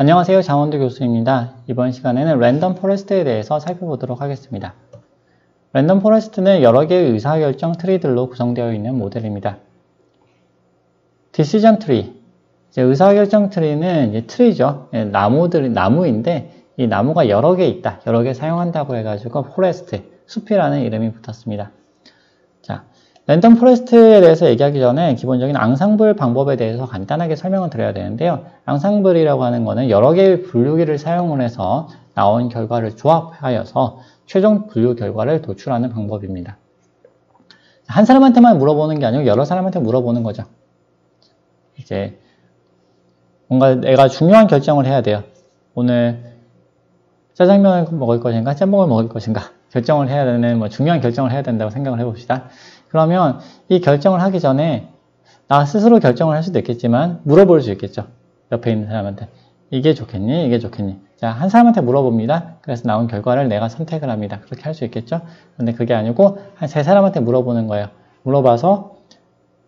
안녕하세요. 장원두 교수입니다. 이번 시간에는 random forest에 대해서 살펴보도록 하겠습니다. random forest는 여러 개의 의사결정 트리들로 구성되어 있는 모델입니다. decision tree, 의사결정 트리는 트리죠. 예, 나무들, 나무인데 이 나무가 여러 개 있다, 여러 개 사용한다고 해가지고 forest, 숲이라는 이름이 붙었습니다. 자, random forest에 대해서 얘기하기 전에 기본적인 앙상블 방법에 대해서 간단하게 설명을 드려야 되는데요. 앙상블이라고 하는 것은 여러 개의 분류기를 사용을 해서 나온 결과를 조합하여서 최종 분류 결과를 도출하는 방법입니다. 한 사람한테만 물어보는 게 아니고 여러 사람한테 물어보는 거죠. 이제 뭔가 내가 중요한 결정을 해야 돼요. 오늘 짜장면을 먹을 것인가 짬뽕을 먹을 것인가 결정을 해야 되는 뭐 중요한 결정을 해야 된다고 생각을 해봅시다. 그러면 이 결정을 하기 전에 나 스스로 결정을 할 수도 있겠지만 물어볼 수 있겠죠. 옆에 있는 사람한테. 이게 좋겠니? 이게 좋겠니? 자, 한 사람한테 물어봅니다. 그래서 나온 결과를 내가 선택을 합니다. 그렇게 할 수 있겠죠? 근데 그게 아니고 한 세 사람한테 물어보는 거예요. 물어봐서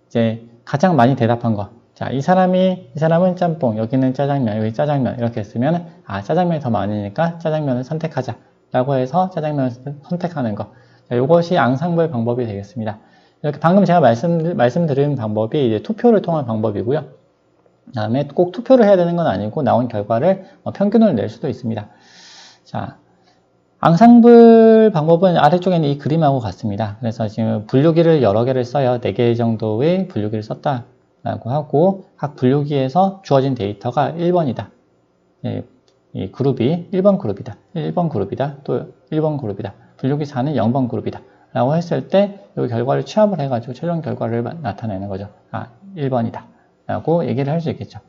이제 가장 많이 대답한 거. 자, 이 사람이, 이 사람은 짬뽕, 여기는 짜장면, 여기 짜장면 이렇게 했으면 아, 짜장면이 더 많으니까 짜장면을 선택하자. 라고 해서 짜장면을 선택하는 거. 자, 이것이 앙상블 방법이 되겠습니다. 이렇게 방금 제가 말씀, 말씀드린 방법이 이제 투표를 통한 방법이고요. 그 다음에 꼭 투표를 해야 되는 건 아니고 나온 결과를 뭐 평균을 낼 수도 있습니다. 자, 앙상블 방법은 아래쪽에 는 이 그림하고 같습니다. 그래서 지금 분류기를 여러 개를 써요. 4개 정도의 분류기를 썼다라고 하고 각 분류기에서 주어진 데이터가 1번이다. 예, 이 그룹이 1번 그룹이다. 1번 그룹이다. 또 1번 그룹이다. 분류기 4는 0번 그룹이다. 라고 했을 때 이 결과를 취합을 해가지고 최종 결과를 나타내는 거죠. 아, 1번이다. 라고 얘기를 할 수 있겠죠.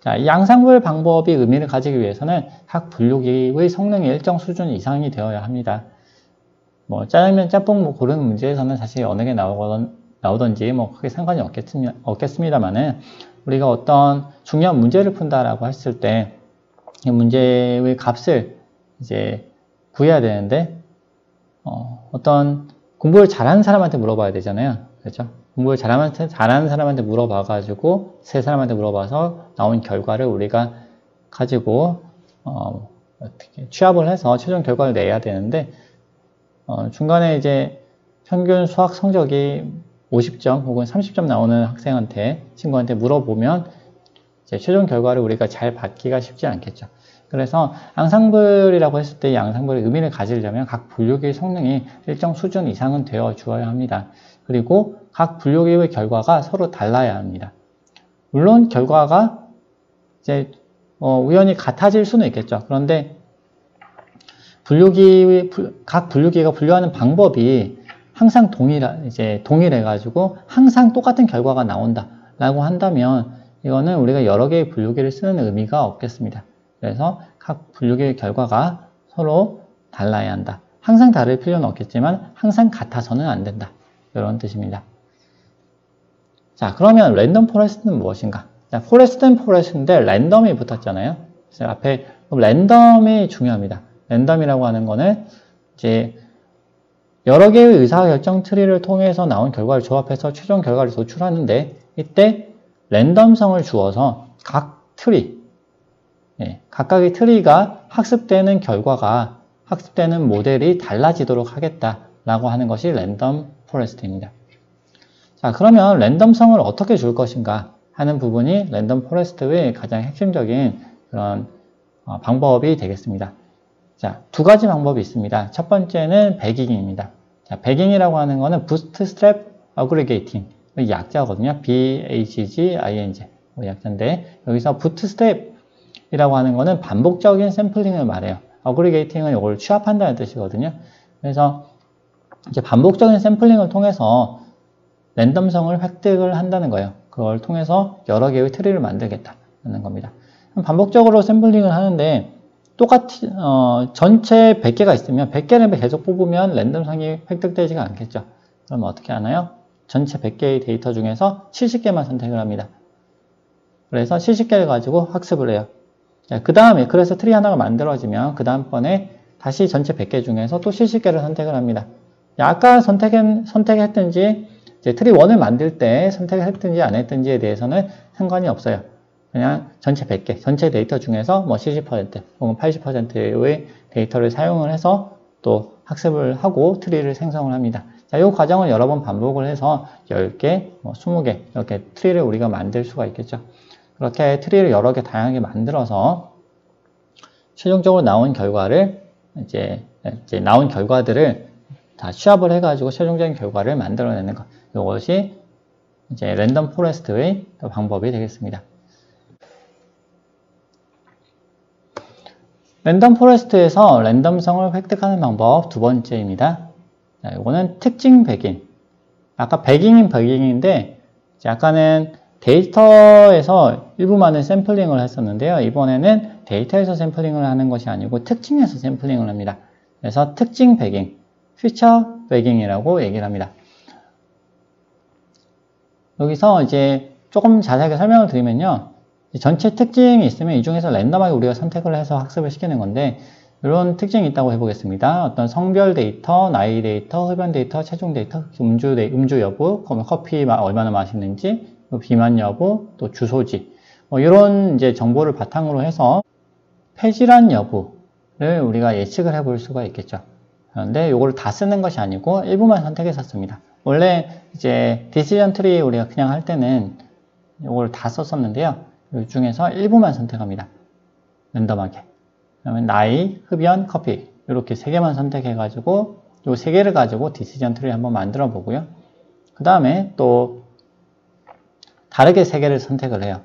자, 이 양상불 방법이 의미를 가지기 위해서는 각 분류기의 성능이 일정 수준 이상이 되어야 합니다. 뭐 짜장면, 짬뽕 뭐 고르는 문제에서는 사실 어느 게 나오건, 나오던지 뭐 크게 상관이 없겠습니다만은 우리가 어떤 중요한 문제를 푼다라고 했을 때 이 문제의 값을 이제 구해야 되는데 어, 어떤 공부를 잘하는 사람한테 물어봐야 되잖아요. 그렇죠? 공부를 잘하는, 잘하는 사람한테 물어봐가지고 세 사람한테 물어봐서 나온 결과를 우리가 가지고 어, 어떻게 취합을 해서 최종 결과를 내야 되는데 어, 중간에 이제 평균 수학 성적이 50점 혹은 30점 나오는 학생한테 친구한테 물어보면 이제 최종 결과를 우리가 잘 받기가 쉽지 않겠죠. 그래서 앙상블이라고 했을 때 이 앙상블의 의미를 가지려면 각 분류기의 성능이 일정 수준 이상은 되어 주어야 합니다. 그리고 각 분류기의 결과가 서로 달라야 합니다. 물론 결과가 이제 어, 우연히 같아질 수는 있겠죠. 그런데 분류기 각 분류기가 분류하는 방법이 항상 동일 이제 동일해 가지고 항상 똑같은 결과가 나온다라고 한다면 이거는 우리가 여러 개의 분류기를 쓰는 의미가 없겠습니다. 그래서 각 분류기의 결과가 서로 달라야 한다. 항상 다를 필요는 없겠지만 항상 같아서는 안 된다. 이런 뜻입니다. 자, 그러면 random forest는 무엇인가? 자, forest는 forest인데 random이 붙었잖아요. 그래서 앞에 random이 중요합니다. random이라고 하는 거는 이제 여러 개의 의사결정 트리를 통해서 나온 결과를 조합해서 최종 결과를 도출하는데 이때 랜덤성을 주어서 각 트리, 예, 각각의 트리가 학습되는 결과가 학습되는 모델이 달라지도록 하겠다라고 하는 것이 random forest입니다. 자, 그러면 랜덤성을 어떻게 줄 것인가 하는 부분이 random forest의 가장 핵심적인 그런 어, 방법이 되겠습니다. 자, 두 가지 방법이 있습니다. 첫 번째는 bagging입니다. 자, bagging이라고 하는 거는 Bootstrap Aggregating 약자거든요. B-A-G-G-I-N-G 뭐 약자인데 여기서 Bootstrap 이라고 하는 거는 반복적인 샘플링을 말해요. aggregating은 이걸 취합한다는 뜻이거든요. 그래서 이제 반복적인 샘플링을 통해서 랜덤성을 획득을 한다는 거예요. 그걸 통해서 여러 개의 트리를 만들겠다는 겁니다. 반복적으로 샘플링을 하는데 똑같이 어, 전체 100개가 있으면 100개를 계속 뽑으면 랜덤성이 획득되지가 않겠죠. 그러면 어떻게 하나요? 전체 100개의 데이터 중에서 70개만 선택을 합니다. 그래서 70개를 가지고 학습을 해요. 그 다음에 그래서 트리 하나가 만들어지면 그 다음번에 다시 전체 100개 중에서 또 70개를 선택을 합니다. 아까 선택했, 선택했든지 트리 1을 만들 때 선택을 했든지 안 했든지에 대해서는 상관이 없어요. 그냥 전체 100개, 전체 데이터 중에서 뭐 70% 혹은 80%의 데이터를 사용을 해서 또 학습을 하고 트리를 생성을 합니다. 자, 이 과정을 여러 번 반복을 해서 10개, 뭐 20개 이렇게 트리를 우리가 만들 수가 있겠죠. 그렇게 트리를 여러 개 다양하게 만들어서 최종적으로 나온 결과를 이제, 이제 나온 결과들을 다 취합을 해가지고 최종적인 결과를 만들어내는 것. 이것이 이제 random forest의 방법이 되겠습니다. random forest에서 랜덤성을 획득하는 방법 두 번째입니다. 자, 이거는 특징 bagging. 아까 bagging인 bagging인데 아까는 데이터에서 일부만을 샘플링을 했었는데요. 이번에는 데이터에서 샘플링을 하는 것이 아니고 특징에서 샘플링을 합니다. 그래서 특징 bagging, feature bagging이라고 얘기를 합니다. 여기서 이제 조금 자세하게 설명을 드리면요. 전체 특징이 있으면 이 중에서 랜덤하게 우리가 선택을 해서 학습을 시키는 건데 이런 특징이 있다고 해보겠습니다. 어떤 성별 데이터, 나이 데이터, 흡연 데이터, 체중 데이터, 음주, 음주 여부, 커피 얼마나 마시는지, 비만 여부, 또 주소지 뭐 이런 이제 정보를 바탕으로 해서 폐질환 여부를 우리가 예측을 해볼 수가 있겠죠. 그런데 이걸 다 쓰는 것이 아니고 일부만 선택해서 씁니다. 원래 이제 decision tree 우리가 그냥 할 때는 이걸 다 썼었는데요. 이 중에서 일부만 선택합니다. 랜덤하게. 그러면 나이, 흡연, 커피 이렇게 세 개만 선택해가지고 이 세 개를 가지고 decision tree 한번 만들어 보고요. 그 다음에 또 다르게 세 개를 선택을 해요.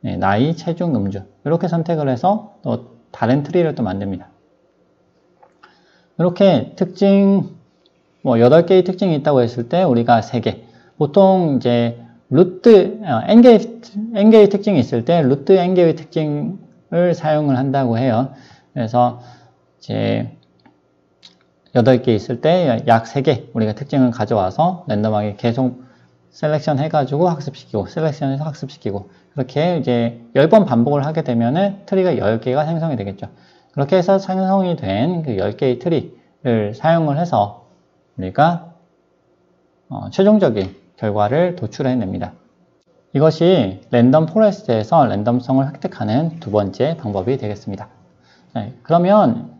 네, 나이, 체중, 음주 이렇게 선택을 해서 또 다른 트리를 또 만듭니다. 이렇게 특징 뭐 8개의 특징이 있다고 했을 때 우리가 3개 보통 이제 루트 어, n개의, 특징이 있을 때 루트 n개의 특징을 사용을 한다고 해요. 그래서 이제 8개 있을 때 약 3개 우리가 특징을 가져와서 랜덤하게 계속 selection 해가지고 학습시키고 selection해서 학습시키고 그렇게 이제 10번 반복을 하게 되면은 트리가 10개가 생성이 되겠죠. 그렇게 해서 생성이 된 그 10개의 트리를 사용을 해서 우리가 어, 최종적인 결과를 도출해냅니다. 이것이 random forest에서 랜덤성을 획득하는 두 번째 방법이 되겠습니다. 네, 그러면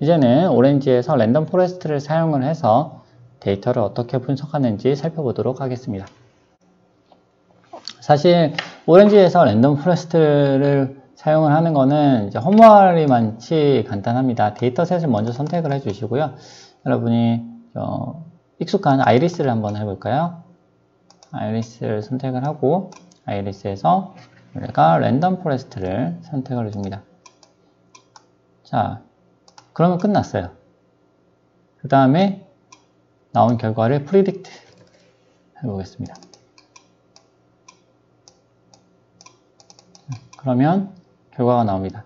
이제는 오렌지에서 random forest를 사용을 해서 데이터를 어떻게 분석하는지 살펴보도록 하겠습니다. 사실 오렌지에서 random forest를 사용을 하는 거는 이제 허무하리만치 간단합니다. dataset을 먼저 선택을 해 주시고요. 여러분이 익숙한 아이리스를 한번 해볼까요? 아이리스를 선택을 하고 아이리스에서 우리가 random forest를 선택을 해줍니다. 자, 그러면 끝났어요. 그 다음에 나온 결과를 predict 해보겠습니다. 그러면 결과가 나옵니다.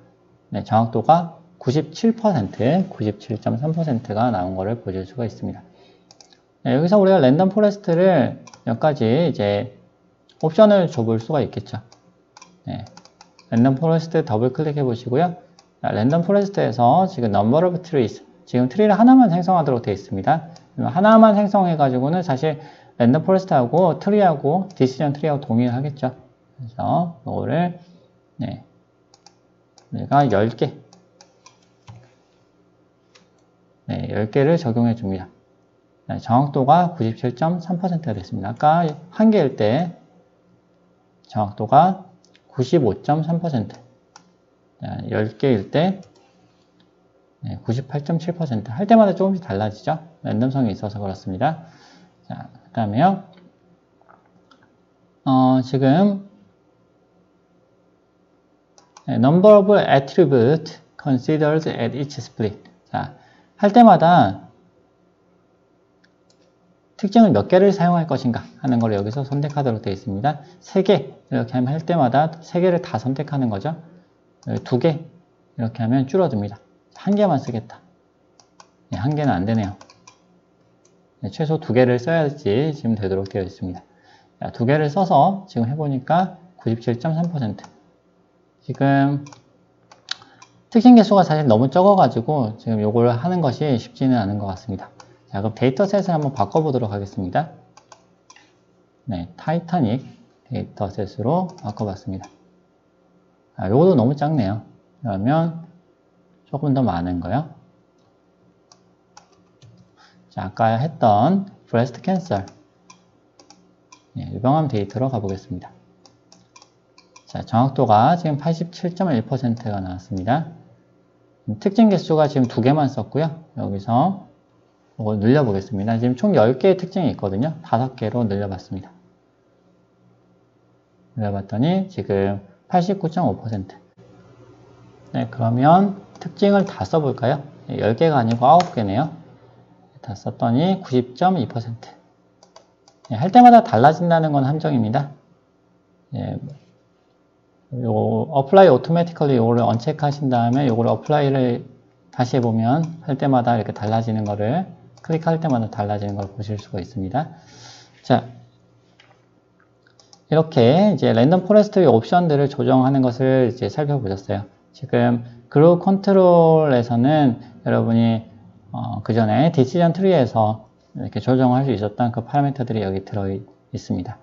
네, 정확도가 97%, 97.3%가 나온 것을 보실 수가 있습니다. 네, 여기서 우리가 random forest를 몇 가지 이제 옵션을 줘볼 수가 있겠죠. 네, random forest 더블 클릭해 보시고요. random forest에서 지금 number of trees, 지금 tree를 하나만 생성하도록 되어 있습니다. 하나만 생성해 가지고는 사실 random forest하고 tree하고 decision tree하고 동일하겠죠. 그래서 이거를 네. 내가 10개. 네, 10개를 적용해 줍니다. 네, 정확도가 97.3%가 됐습니다. 아까 한 개일 때 정확도가 95.3%. 네, 10개일 때 98.7%. 할 때마다 조금씩 달라지죠? 랜덤성이 있어서 그렇습니다. 자, 그 다음에요. 어, 지금 네, number of attribute considered at each split. 자, 할 때마다 특징을 몇 개를 사용할 것인가 하는 걸 여기서 선택하도록 되어 있습니다. 3개 이렇게 하면 할 때마다 3개를 다 선택하는 거죠. 2개 이렇게 하면 줄어듭니다. 한 개만 쓰겠다. 네, 한 개는 안 되네요. 네, 최소 두 개를 써야지 지금 되도록 되어 있습니다. 자, 두 개를 써서 지금 해보니까 97.3% 지금 특징 개수가 사실 너무 적어가지고 지금 요걸 하는 것이 쉽지는 않은 것 같습니다. 자, 그럼 dataset을 한번 바꿔보도록 하겠습니다. 네, 타이타닉 dataset으로 바꿔봤습니다. 아, 요것도 너무 작네요. 그러면 조금 더 많은 거요. 자, 아까 했던 breast cancer 예, 유방암 데이터로 가보겠습니다. 자, 정확도가 지금 87.1%가 나왔습니다. 특징 개수가 지금 두 개만 썼고요. 여기서 이거 늘려보겠습니다. 지금 총 10개의 특징이 있거든요. 5개로 늘려봤습니다. 늘려봤더니 지금 89.5% 네, 그러면 특징을 다 써볼까요? 10개가 아니고 9개네요. 다 썼더니 90.2% 네, 할 때마다 달라진다는 건 함정입니다. 예, 요 apply automatically 요거를 언체크 하신 다음에 요거를 apply를 다시 해보면 할 때마다 이렇게 달라지는 거를 클릭할 때마다 달라지는 걸 보실 수가 있습니다. 자, 이렇게 이제 random forest의 옵션들을 조정하는 것을 이제 살펴보셨어요. 지금 growth control에서는 여러분이 어, 그 전에 decision tree에서 이렇게 조정할 수 있었던 그 파라미터들이 여기 들어 있습니다.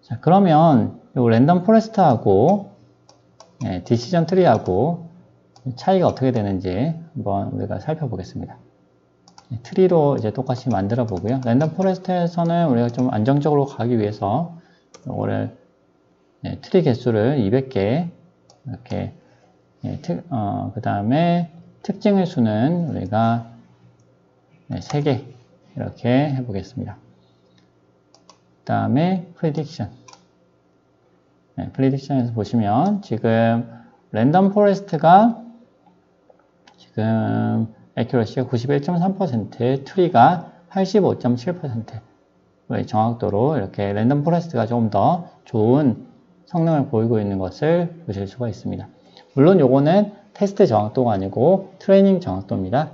자, 그러면 이 random forest하고 네, decision tree하고 차이가 어떻게 되는지 한번 우리가 살펴보겠습니다. 네, tree로 이제 똑같이 만들어 보고요. random forest에서는 우리가 좀 안정적으로 가기 위해서 이거를 네, 트리 개수를 200개 이렇게 네, 어, 그 다음에 특징의 수는 우리가 네, 3개 이렇게 해보겠습니다. 그 다음에 prediction 네, prediction에서 보시면 지금 random forest가 지금 accuracy가 91.3% tree가 85.7% 정확도로 이렇게 random forest가 조금 더 좋은 성능을 보이고 있는 것을 보실 수가 있습니다. 물론 요거는 테스트 정확도가 아니고 트레이닝 정확도입니다.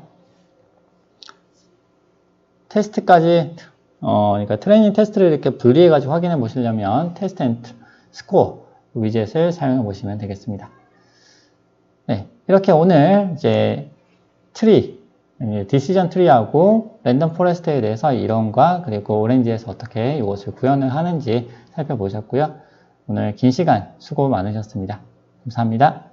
테스트까지 어, 그러니까 트레이닝 테스트를 이렇게 분리해 가지고 확인해 보시려면 Test and Score 위젯을 사용해 보시면 되겠습니다. 네, 이렇게 오늘 이제 tree, decision tree하고 random forest에 대해서 이론과 그리고 오렌지에서 어떻게 이것을 구현을 하는지 살펴보셨고요. 오늘 긴 시간 수고 많으셨습니다. 감사합니다.